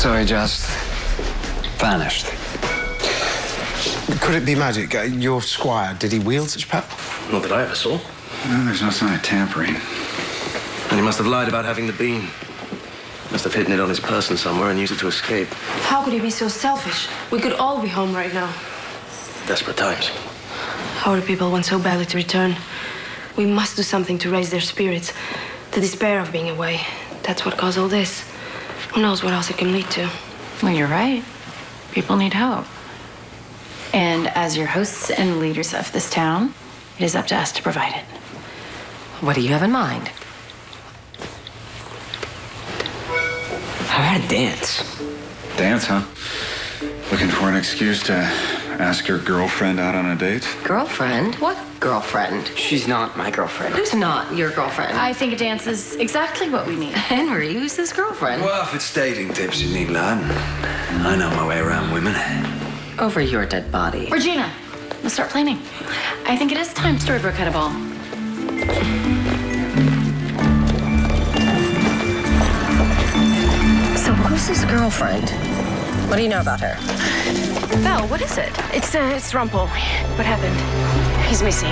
So he just vanished. Could it be magic? Uh, Your squire, did he wield such power? Not that I ever saw. No, there's no sign of tampering. And he must have lied about having the bean. Must have hidden it on his person somewhere and used it to escape. How could he be so selfish? We could all be home right now. Desperate times. Our people want so badly to return. We must do something to raise their spirits. The despair of being away. That's what caused all this. Who knows what else it can lead to? Well, you're right. People need hope. And as your hosts and leaders of this town, it is up to us to provide it. What do you have in mind? How about a dance? Dance, huh? Looking for an excuse to ask your girlfriend out on a date? Girlfriend? What girlfriend? She's not my girlfriend. Who's not your girlfriend? I think a dance is exactly what we need. Henry, who's his girlfriend? Well, if it's dating tips you need, lad, I know my way around women. Over your dead body. Regina, let's start planning. I think it is time Storybrooke had a ball. So who's his girlfriend? What do you know about her? Belle, what is it? It's, uh, it's Rumpel. What happened? He's missing.